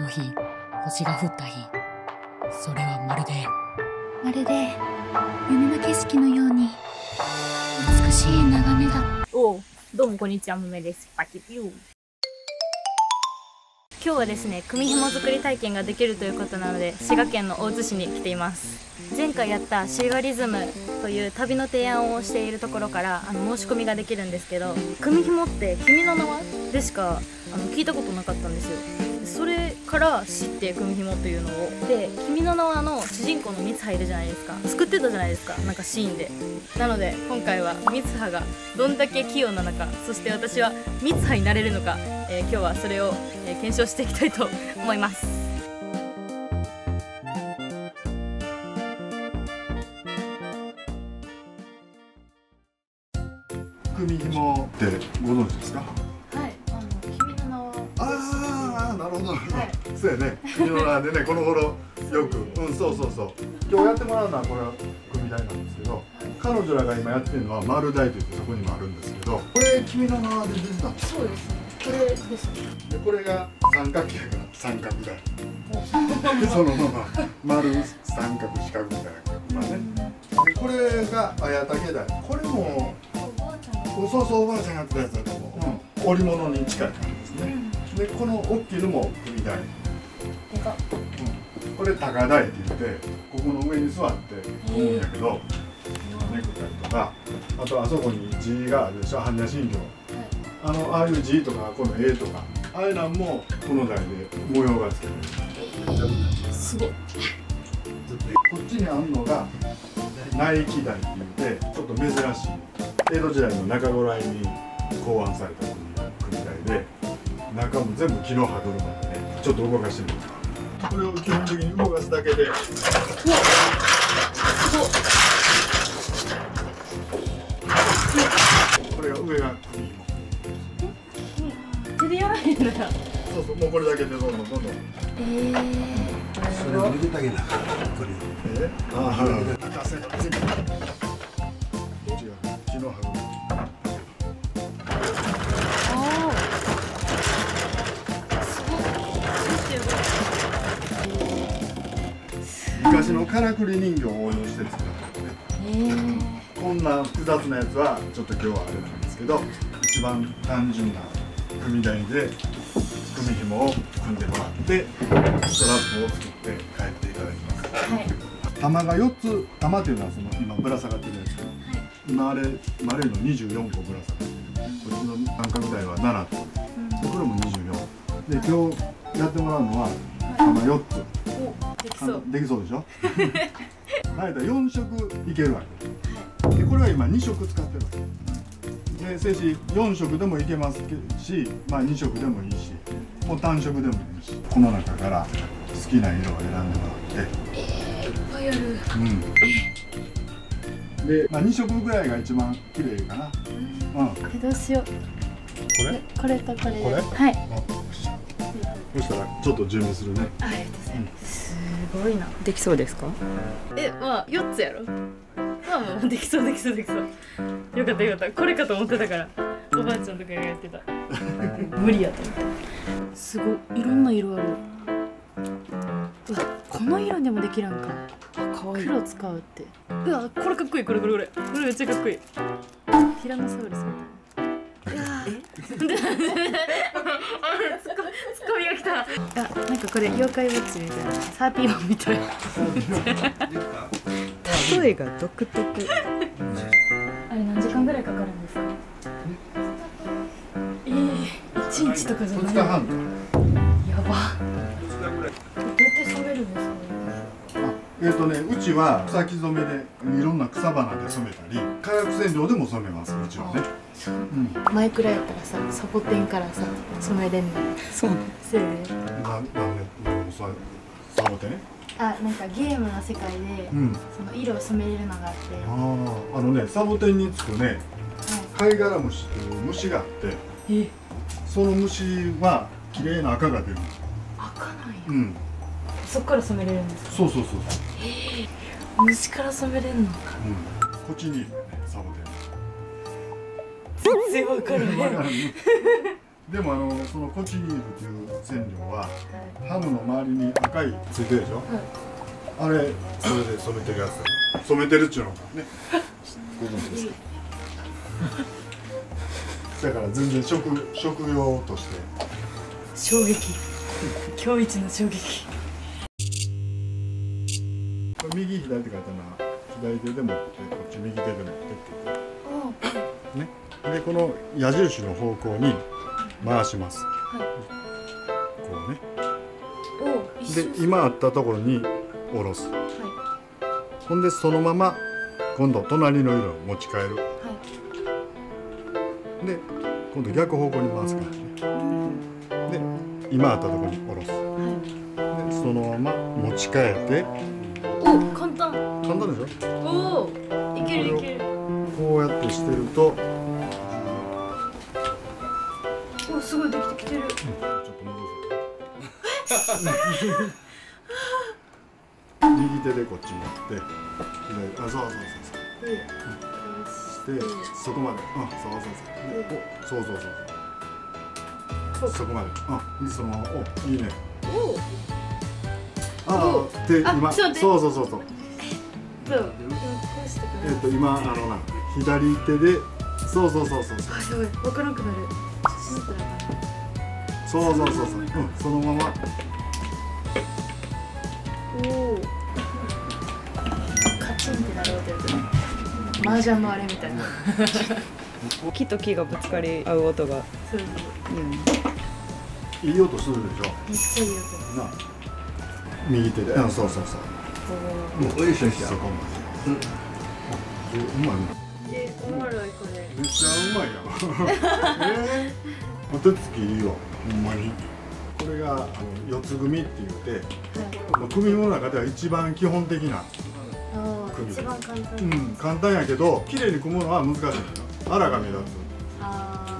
の日星が降った日それはまるでまるで夢の景色のように美しい眺めだおうどうもこんにちは、むめです。パキピュー。今日はですね、組紐作り体験ができるということなので、滋賀県の大津市に来ています。前回やったシーガリズムという旅の提案をしているところからあの申し込みができるんですけど、組紐って君の名はでしかあの聞いたことなかったんですよ。それから知って組紐というのを。で「君の名は」の主人公の三葉いるじゃないですか。作ってたじゃないですか。なんかシーンで。なので今回は三葉がどんだけ器用なのか。そして私は三葉になれるのか、えー今日はそれを、えー検証していきたいと思います。組紐ってご存知ですか？ああなるほど、はい。そうやね。組の名でねこの頃よく。うんそうそうそう。今日やってもらうのはこれは組台なんですけど彼女らが今やってるのは丸台といってそこにもあるんですけどこれ君の名で出てたんですそうです。ねこれです。ねでこれが三角形やから三角台。そのまま丸三角四角みたいな。まあねでこれが綾竹台。これもおばあちゃん。がそうそうおばあちゃんがやってたやつだと思う、うん、織物に近い感じでこの大きいのも組台、うん、これ高台って言ってここの上に座って思うんやけど、ネクタイとかあとあそこに字があるでしょ般若心経。あのああいう字とかこの絵とかああいうのもこの台で模様がつけてる。すごい。こっちにあるのが内気台って言ってちょっと珍しい。江戸時代の中頃に考案された中も全部木の歯車でねちょっと。動かしてみますこれを基本的に動かすだけでこれが上が組紐手でやらへんのやそうそうもうこれだけでどんどんどんどんそれを入れてあげなこれえああはい高瀬のからくり人形を応用して作ったんでこんな複雑なやつはちょっと今日はあれなんですけど一番単純な組台で組紐を組んでもらってストラップを作って帰っていただきます。はい。玉が4つ玉っていうのはその今ぶら下がってるやつ、今あれマレーの24個ぶら下がってる。こっちの三角台は7つ。でこれも24で今日やってもらうのは玉4つ。おできあそう。のできそうでしょ？大体4色いけるわけ。でこれは今2色使ってるわけ。でせいし4色でもいけますし、まあ、2色でもいいしもう単色でもいいしこの中から好きな色を選んでもらって。いっぱいある。うん。で、まあ、2色ぐらいが一番綺麗かな。うん。こえどうしよう。れ？これとこれ。でこれ？はいそしたらちょっと準備するね。ありがとうございます。すごいな。できそうですか？えまあ4つやろ？まあまあできそうできそうできそう。よかったよかった。これかと思ってたからおばあちゃんとかがやってた。無理やと思ったすごい。いろんな色ある。うわこの色でもできるんか。あかわい。い黒使うって。うわこれかっこいい。これこれこれ。これめっちゃかっこいい。ティラノサウルスみたいな。う わーツッコツッコミが来たあなんかこれ妖怪ウォッチみたいなサーティワンみたい例えが独特。あれ何時間ぐらいかかるんですか？ええ一日とかじゃ2ない。日半か。やば。どうやって染めるんですか？あえっ、とねうちは草木染めでいろんな草花で染めたり化学染料でも染めますうちはね、そううん、前くらいやったらさサボテンからさ染めれんの。そうそうよね。ななんでもうさサボテン？あなんかゲームの世界で、うん。その色を染めれるのがあって。あああのねサボテンにつくね貝殻虫っていう虫があってえ？その虫は綺麗な赤が出る赤なんや。うん。そっから染めれるんですか？そうそうそうそう、虫から染めれんのうん、こっちに。ねサボテン。全然わからへん。でもあのそのコチニールという染料ははハムの周りに赤いついてるでしょ、あれそれで染めてるやつ染めてるっちゅうのかね。ご存知ですか？だから全然食食用として。衝撃。今日一の衝撃。右左って書いたのは左手で持ってこっち右手で持ってっていうね。でこの矢印の方向に回します、こうね。で今あったところに下ろす。はほんでそのまま今度隣の色を持ち帰る。いはい。で今度逆方向に回すからね。で今あったところに下ろす。でそのまま持ち帰って。お簡単でしょ？おおいけるいける。こうやってしてると。おすごいできてきてる。ちょっと戻す右手でこっち持って左あそうそうそうそう。し。てそこまで。うんそうそうそう。でおそうそうそう。そこまで。うんでそのままおいいね。おおああであ今そうそうそうそうどうえっ、と今あのな左手でそうそうそうそうそうあす。ごいわからなくなるそうそうそうそう、うん、そのまま。おおカチンってなる音やつね麻雀のあれみたいな。木と木がぶつかり合う音がそうそう。いいよねいい音する。でしょめっちゃいい音。な右手で。うんそうそうそうおいしいおいしそこまで、うん、うまいねえおもろいこれめっちゃうまいやん。えー、お手つきいいよほん。まにこれがあの四つ組って言って、まあ、組の中では一番基本的な組一番簡単うん。簡単やけど綺麗に組むのは難しいあらが目立つあ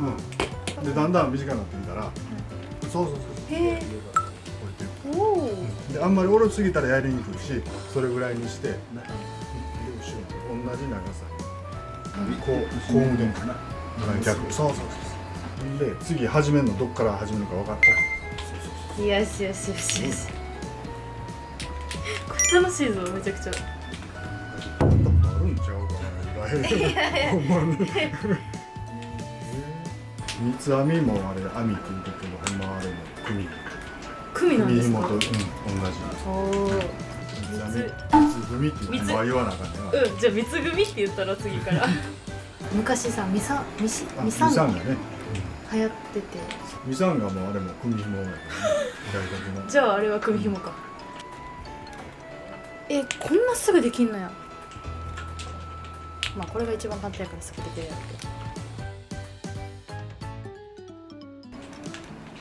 うん。でだん。だん。短くなってきたら、はいそうそうそうへえであんまり下ろしすぎたらやりにくいしそれぐらいにして同じ長さこうこう腕かな。逆そうそうそうで次始めるのどっから始めるか分かった。よしよしよしよし。これ楽しいぞめちゃくちゃ。あるんちゃうかな。ほんまに三つ編みもあれ編みって言うけどほんまあれも組組なんですか？組紐と、うん、同じ。おお三つ組っていうのは言わなあかうんじゃあ三つ組って言ったら次から。昔さミサミシあミサンがね。流行ってて。ミサンガもあれも組紐やからねじゃああれは組紐か。えこんなすぐできんのや。まあこれが一番簡単やからすぐできるやろうけど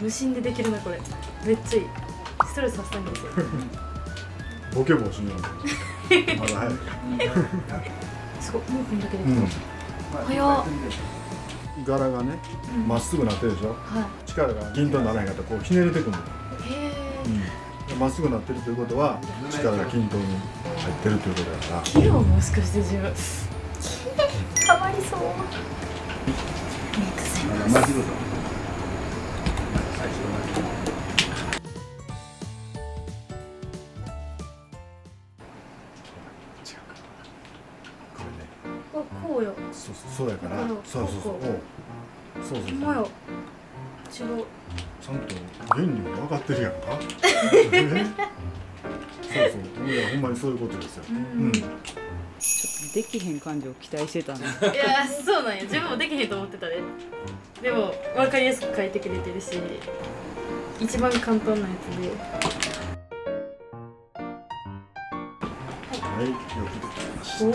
無心でできるなこれめっちゃいい。ストレス発散にですよ。ボケ防止にまだ早いすごいもうこんだけで。きうん。た、早っ。柄がねまっすぐなってるでしょ。は力が均等にならへんかったらこうひねれてくるのいへえ、まっすぐなってるということは力が均等に入ってるということだから。器用もしかして自分 たまりそう。メイクセンマジこと最こうよ。そうそうそうやから。こうそうそうそう。そうそうそう。よ。違う。ちゃんと原理も分かってるやんか。え そうそう。いやほんまにそういうことですよ。うん。ちょっとできへん感じを期待してたの。いやそうなんや自分もできへんと思ってたで。でも分かりやすく書いてくれてるし一番簡単なやつで。はいよくできました。お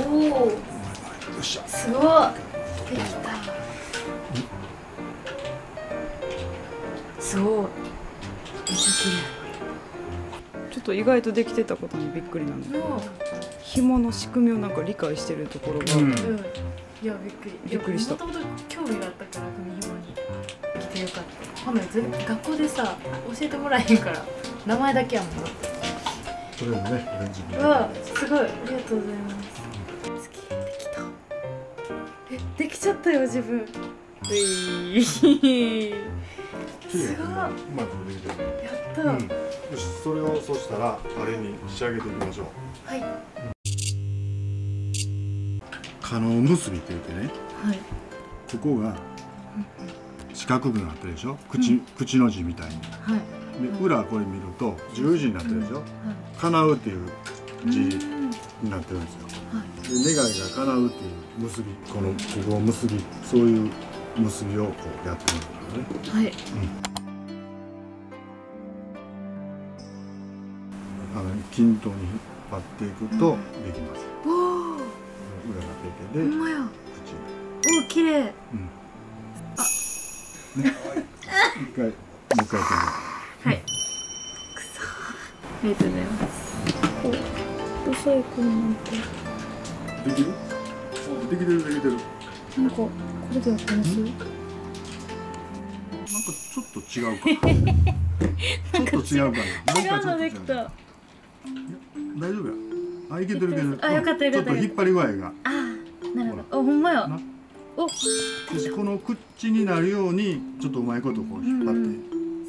およっしゃ。すごい。できた。すごいめっちゃちょっと意外とできてたことにびっくりなの。綺麗も紐の仕組みをなんか理解してるところが、うん。ううん。いやびっくり。びっくりした。もともと興味があったから組紐に来てよかった。ほん全学校でさ教えてもらえへんから名前だけやもんだってそれもねオレンジうわすごい。ありがとうございますちゃったよ自分。うい。すごい。うまくできてるやった。ど、うん、よしそれをそしたらあれに仕上げていきましょう。はい。可能結びって言ってね。はい。ここが四角くなってるでしょ？口,、口の字みたいに。はい。で裏これ見ると十字になってるでしょ「叶う」っていう字になってるんですよ。で願いが叶うっていう結びこのここを結びそういう結びをこうやってるんだからねはい。あの均等に引っ張っていくとできます、おお裏がペケで口おお綺麗。うん。ね。一回もう一回やってはい。くそありがとうございます。お細い子なんてできる？できてるできてる。なんかこれでやってます？なんかちょっと違うか ちょっと違うかな。違う。のできた大丈夫や。あいけてるけどあよかったよかったちょっと引っ張り具合が。ああなるほど。あほんまや。な。お。よしこの口になるようにちょっとうまいことこう引っ張って、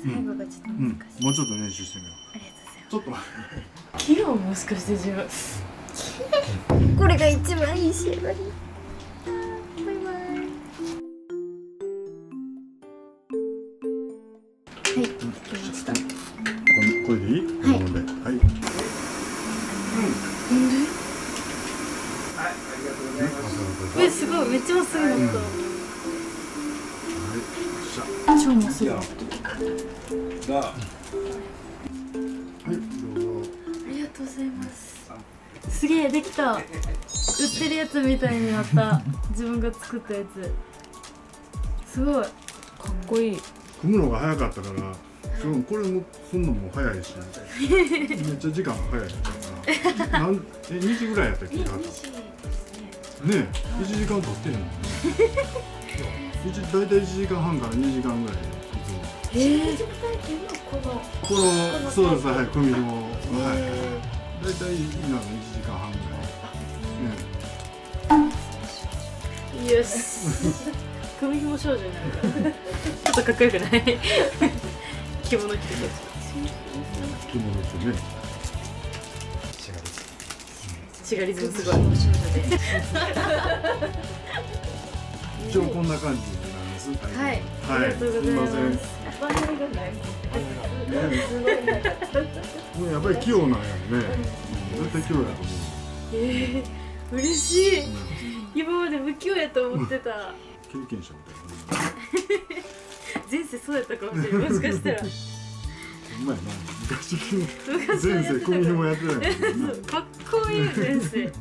最後がちょっとうん。難しい、もうちょっと練習してみよありがとうございます。うちょっと待って。キロもしかして自分 これが一番いい仕上がりバイバイ。はいできました。これこれでいい？はい、えすごいめっちゃまっすぐだった、はいすげえできた。売ってるやつみたいになった。自分が作ったやつ。すごい。かっこいい。組むのが早かったからそのこれもすんのも早いしめっちゃ時間早いからなんえ2時ぐらいやったっけ？かね。え1時間経ってんの？一大体1時間半から2時間ぐらいえー、このこのそうですはい組紐はい。大体今の1時よし首紐少女になるから。ちょっとかっこよくない？着物着てこっ着物ってね。ちシガリズムすごい。少女で一応こんな感じになります。はい、あはい。りがとうございます。番組がない。もうやっぱり器用なんやろね。うん。絶対器用やと思う。えー、嬉しい。今まで不器用やと思ってた。経験者みたいな。前世そうやったかもしれないもしかしたら。うまいな。昔前世組紐やってたか っこいい前世い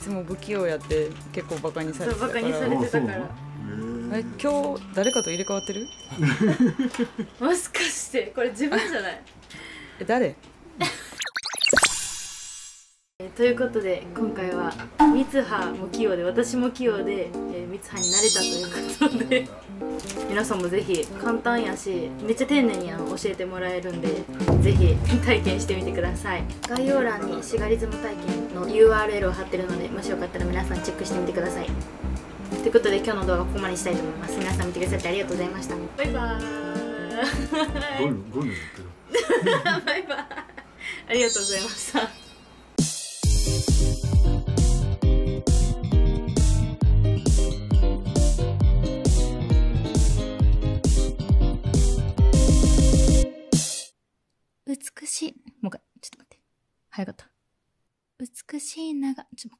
つも不器用やって結構バカにされてたかそうバカにさられてたから。え今日誰かと入れ替わってる？もしかして。これ自分じゃない。え誰？えーということで今回は三葉も器用で私も器用で、えー、三葉になれたということで。皆さんもぜひ簡単やしめっちゃ丁寧にあの教えてもらえるんでぜひ体験してみてください。概要欄にシガリズム体験の URL を貼ってるのでもしよかったら皆さんチェックしてみてください。ということで今日の動画はここまでにしたいと思います。皆さん見てくださってありがとうございました。バイバーイ。バイバイ。ありがとうございました美しい。もう一回ちょっと